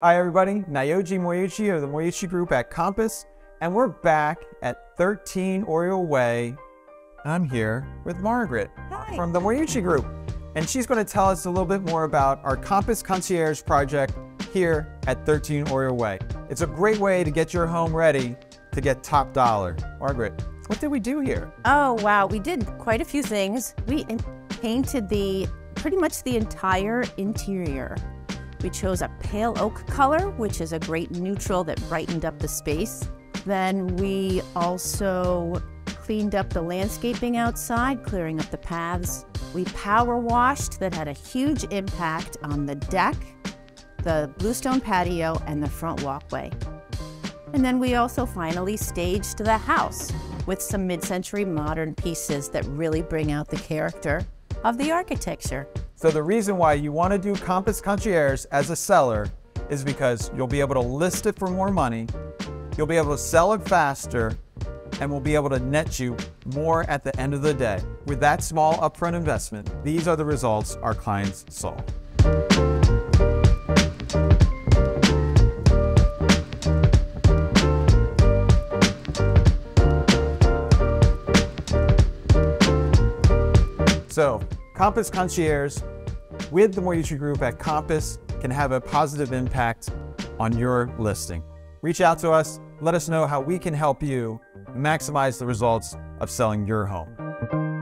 Hi everybody, Naoji Moriuchi of the Moriuchi Group at Compass, and we're back at 13 Oriole Way. I'm here with Margaret Hi. from the Moriuchi Group, and she's going to tell us a little bit more about our Compass Concierge project here at 13 Oriole Way. It's a great way to get your home ready to get top dollar. Margaret, what did we do here? Oh, wow. We did quite a few things. We painted the pretty much the entire interior. We chose a pale oak color, which is a great neutral that brightened up the space. Then we also cleaned up the landscaping outside, clearing up the paths. We power washed that had a huge impact on the deck, the bluestone patio, and the front walkway. And then we also finally staged the house with some mid century modern pieces that really bring out the character of the architecture. So the reason why you want to do Compass Concierge as a seller is because you'll be able to list it for more money, you'll be able to sell it faster, and we'll be able to net you more at the end of the day. With that small upfront investment, these are the results our clients saw. So, Compass Concierge with the Moriuchi Group at Compass can have a positive impact on your listing. Reach out to us, let us know how we can help you maximize the results of selling your home.